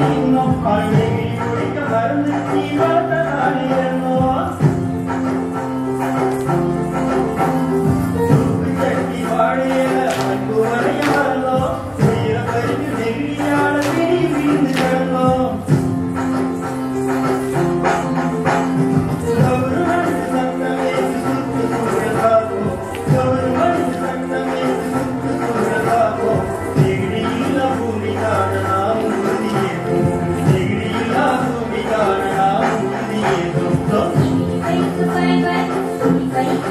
I'm not all